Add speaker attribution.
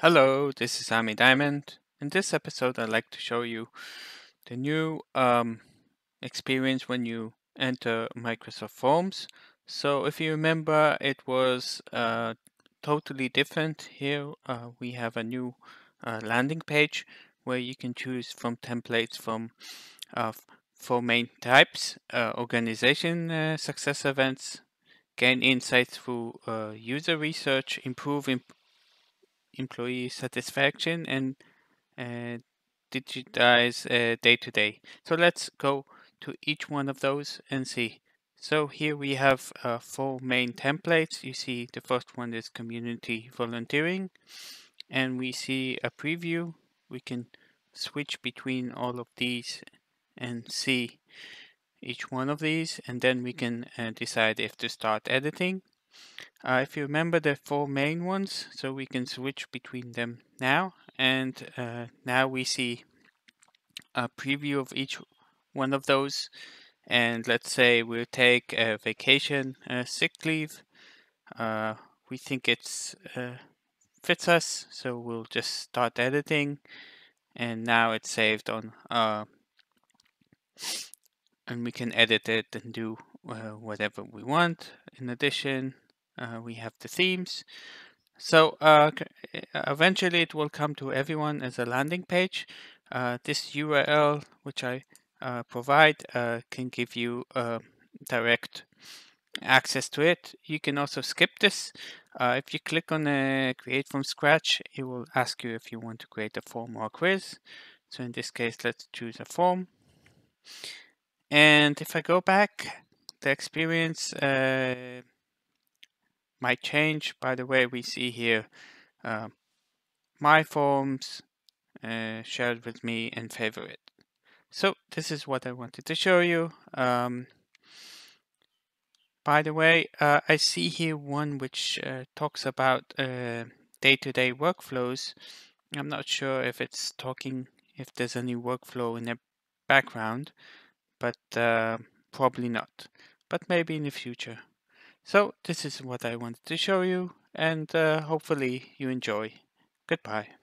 Speaker 1: Hello, this is Ami Diamond. In this episode, I'd like to show you the new um, experience when you enter Microsoft Forms. So if you remember, it was uh, totally different. Here uh, we have a new uh, landing page where you can choose from templates from uh, four main types, uh, organization uh, success events, gain insights through user research, improve imp employee satisfaction and uh, digitize day to day. So let's go to each one of those and see. So here we have uh, four main templates. You see the first one is community volunteering and we see a preview. We can switch between all of these and see each one of these and then we can uh, decide if to start editing. Uh, if you remember the four main ones, so we can switch between them now. And uh, now we see a preview of each one of those. And let's say we'll take a vacation, a sick leave. Uh, we think it's uh, fits us, so we'll just start editing. And now it's saved on, uh, and we can edit it and do uh, whatever we want. In addition, uh, we have the themes. So uh, eventually it will come to everyone as a landing page. Uh, this URL, which I uh, provide, uh, can give you uh, direct access to it. You can also skip this. if you click on create from scratch, it will ask you if you want to create a form or a quiz. So in this case, let's choose a form. And if I go back, the experience might change. By the way, we see here uh, my forms uh, shared with me and favorite. So this is what I wanted to show you. Um, by the way, uh, I see here one which uh, talks about uh, day-to-day -day workflows. I'm not sure if it's talking, if there's any workflow in the background, but uh, probably not. But maybe in the future. So this is what I wanted to show you and uh, hopefully you enjoy. Goodbye.